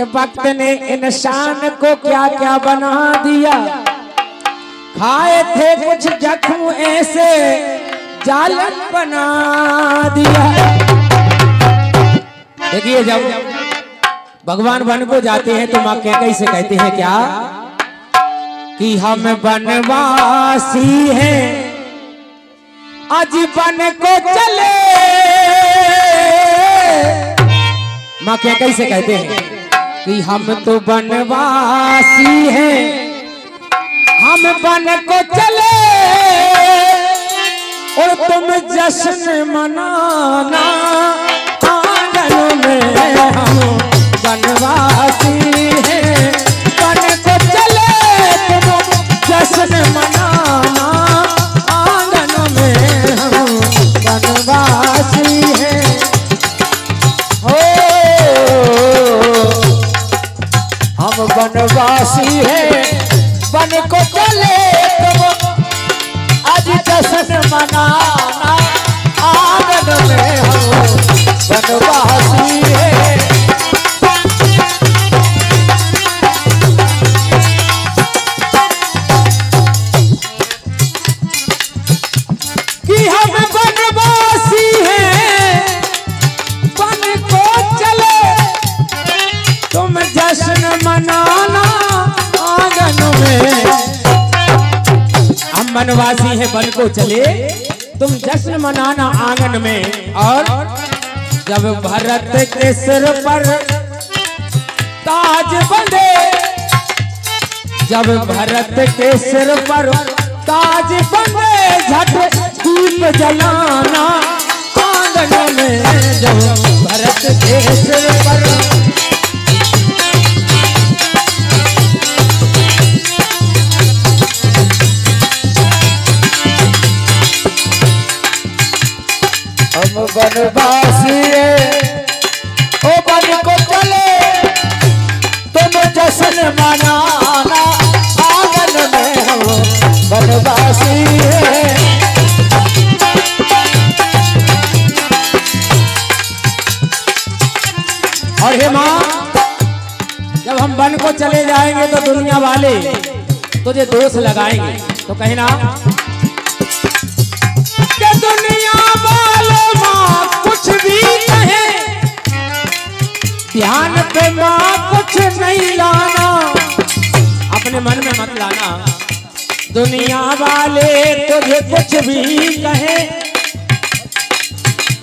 कि वक्त ने इंसान को क्या क्या बना दिया? खाए थे कुछ जख्म ऐसे जालन बना दिया। देखिए जब भगवान वन को जाते हैं तो माँ कैकई से कहते हैं क्या? कि हम बनवासी हैं। आज बन को चले। माँ कैकई से कहते हैं? कि हम तो बनवासी हैं। हम बन को चले और तुम जश्न मनाना हम है। वन को चले आज जश्न मनाना आँगन में हम बनवासी मनाना आँगन में। हम बनवासी हैं, बन को चले। तुम जश्न मनाना आँगन में। और जब भरत के सिर पर ताज बंधे, जब भरत के सिर पर ताज बंधे, झट दीप जलाना आँगन में। जब भरत के सिर पर हम बनवासी ओ बन को चले, तुम जश्न मनाना आँगन में बनवासी और हे माँ, जब हम वन को चले जाएँगे तो दुनिया वाले तुझे दोष लगाएँगे। तो कहना दुनिया वाले दुनिया वाले तुझे कुछ भी कहे,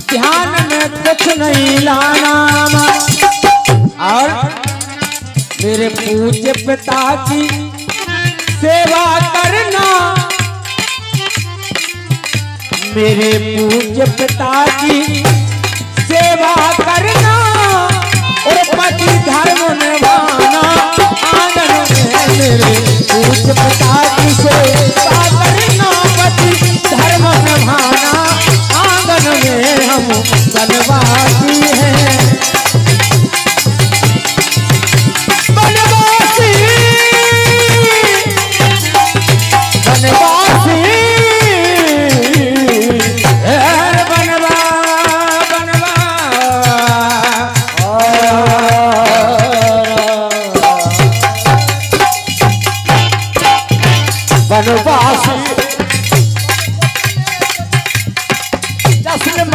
ध्यान में कुछ नहीं लाना। और मेरे पूज्य पिता की सेवा करना, मेरे पूज्य पिता की सेवा करना, और पति धर्म निभाना। आँगन में मेरे। पिता की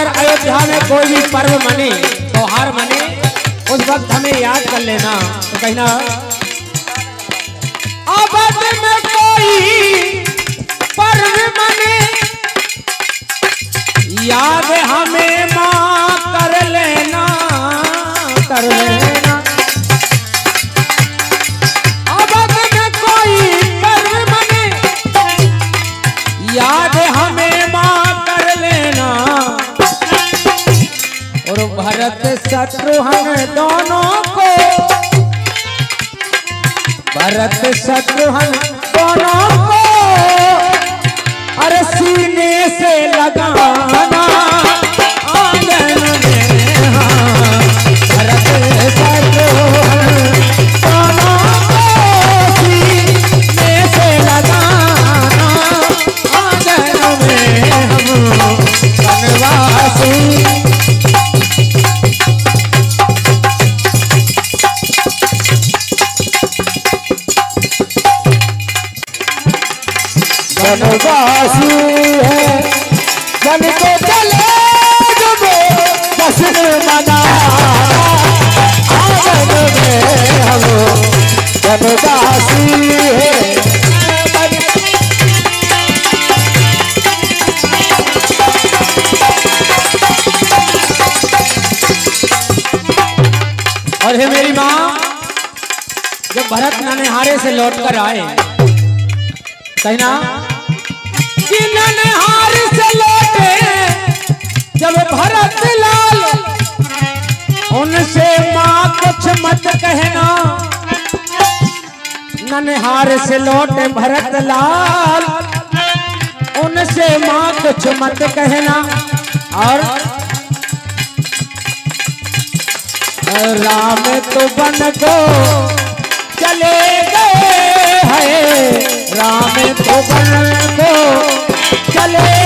अगर अयोध्या में कोई भी पर्व मने, त्योहार मने, उस वक्त हमें याद कर लेना। तो कहना में कोई पर्व मने, याद हमें माँ कर लेना कर लेना। याद हमें और भरत शत्रुघ्न दोनों को। भरत शत्रुघ्न दोनों को। अरे सीने से लगाना वनवासी है। वन को चले जब जश्न मनाना आँगन में हम वनवासी है। और हे मेरी माँ, जब भरत ननहारे से लौट कर आए कहना ननहार से लौटे, जब भरत लाल, उनसे माँ कुछ मत कहना। ननहार से लौटे भरत लाल, उनसे माँ कुछ मत कहना। और राम तो बन को चले गए हैं। राम तो बन को चले